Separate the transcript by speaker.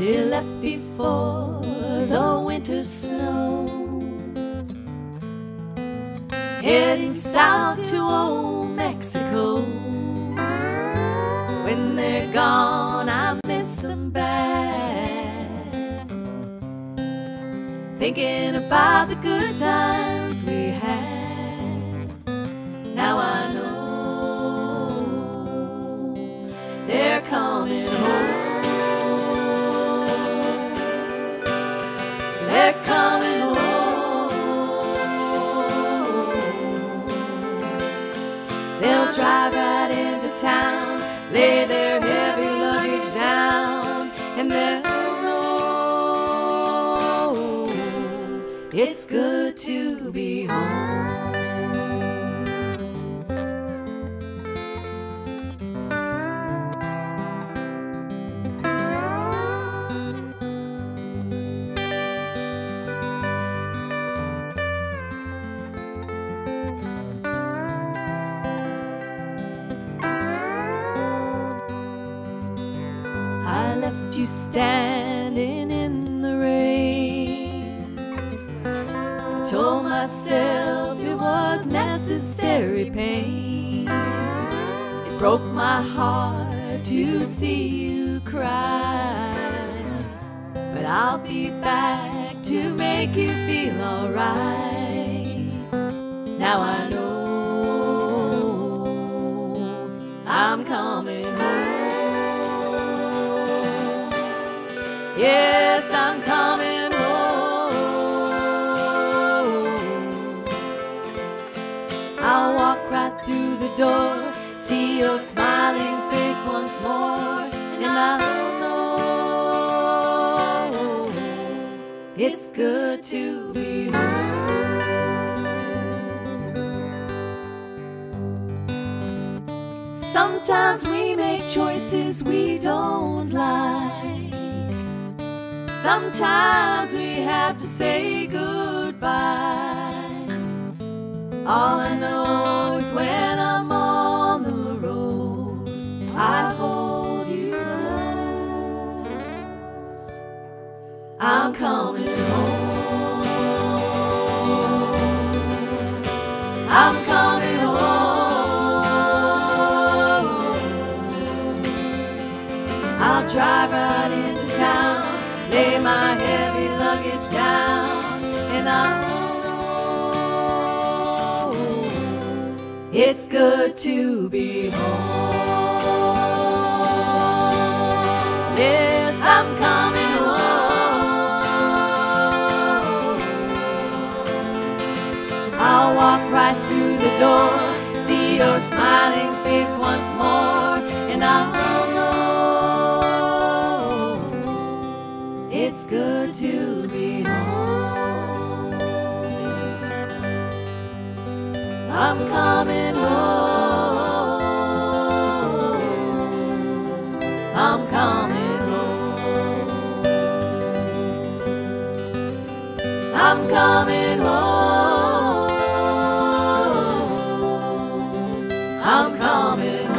Speaker 1: They left before the winter snow, heading south to old Mexico. When they're gone, I miss them bad. Thinking about the good times we had. They're coming home. They'll drive right into town lay their heavy luggage down, and they'll know it's good to be home. I left you standing in the rain. I told myself it was necessary pain. It broke my heart to see you cry. But I'll be back to make you feel alright. Now I know your smiling face once more, and I'll know it's good to be home. Sometimes we make choices we don't like. Sometimes we have to say goodbye. All I know is when coming home. I'm coming home. I'll drive right into town lay my heavy luggage down, and I'll know it's good to be home. door, see your smiling face once more, and I'll know it's good to be home. I'm coming home. I'm coming home. I'm coming. promise.